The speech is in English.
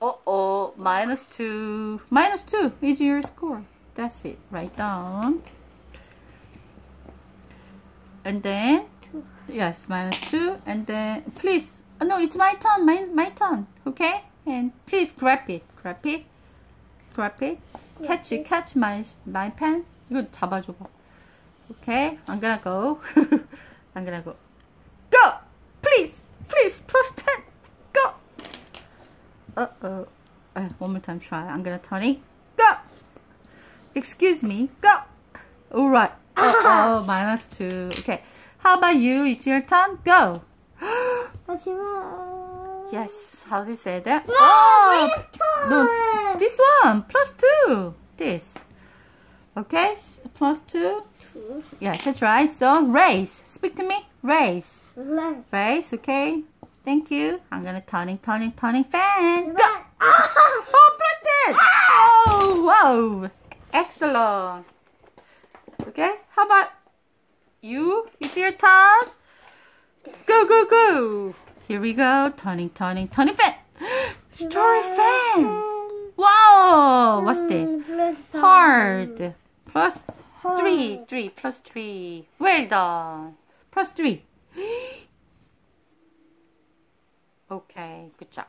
Uh-oh, minus two. Minus two is your score. That's it. Write down. And then, yes, minus two. And then, please, oh, no, it's my turn, my, my turn. Okay? And please grab it. Grab it. Grab it. Catch it. Catch my, my pen. 이거 잡아줘봐. Okay? I'm gonna go. I'm gonna go. Go! uh-oh. Uh, one more time try. I'm gonna Tony. Go! Excuse me. Go! Alright. Uh-oh, minus two. Okay. How about you? It's your turn. Go! yes. How do you say that? No, oh, no, this one. Plus two. This. Okay, plus two. Yeah, that's right. So race. Speak to me. Race. Race. Race, okay. Thank you. I'm gonna turning, turning, turning fan. Go! Right. Oh, plus 10! Oh, wow! Excellent. Okay, how about you? It's your turn. Go, go, go. Here we go. Turning, turning, turning fan. Story fan. Wow! What's this? Hard. Plus three, three, plus three. Well done. Plus three. Okay, good job.